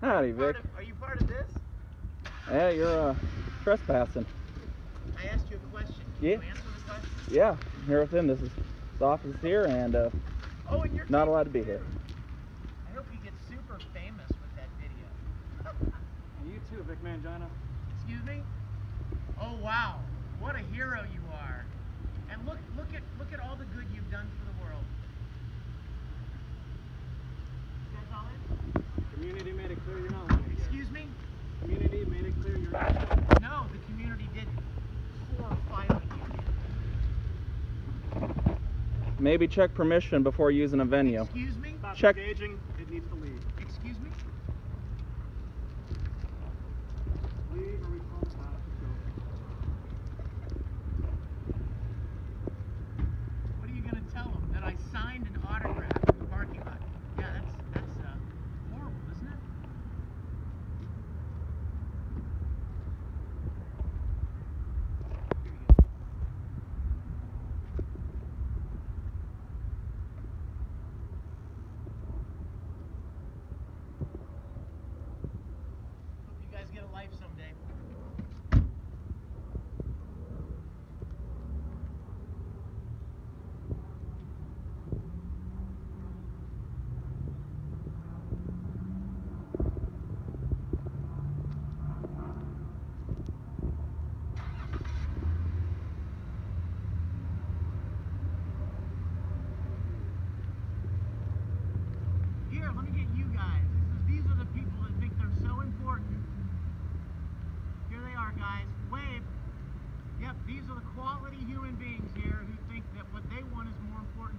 Howdy, Part Vic. of- Are you part of this? Yeah, you're uh, trespassing. I asked you a question. Can Yeah. you answer the question? Yeah, I'm here with him. This is his office here, and uh, Oh, and you're not allowed to be here. I hope you get super famous with that video. and You too, Vic Mangina. Excuse me? Oh wow, what a hero you are. And look look at look maybe check permission before using a venue. Excuse me? Check. Engaging, These are the quality human beings here who think that what they want is more important